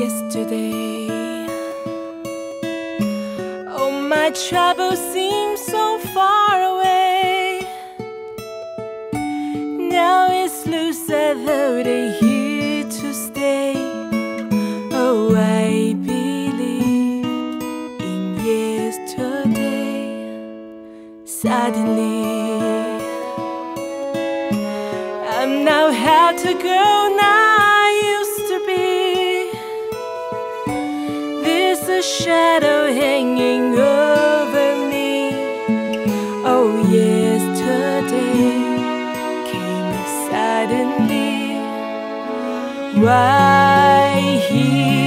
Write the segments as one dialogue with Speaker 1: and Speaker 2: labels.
Speaker 1: yesterday. Oh, my troubles seem so far away. Now it's looser though they're here to stay. Oh, I believe in yesterday. Suddenly, I'm now how to go now. Shadow hanging over me. Oh, yesterday came suddenly. Why he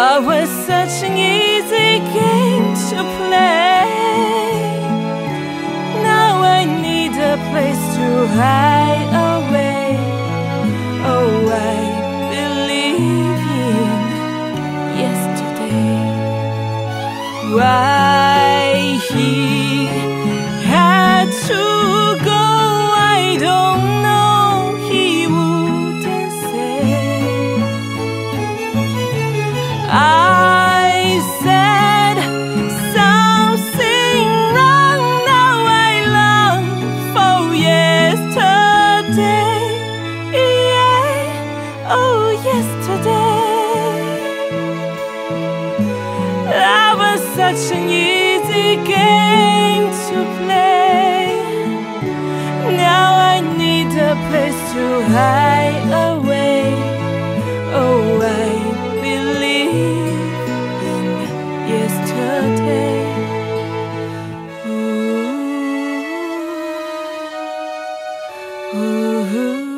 Speaker 1: love was such an easy game to play. Now I need a place to hide away. Oh, I believe in yesterday. Why I said something wrong. Now I long for yesterday. Yeah, oh yesterday. That was such an easy game to play. Now I need a place to hide Ooh, ooh.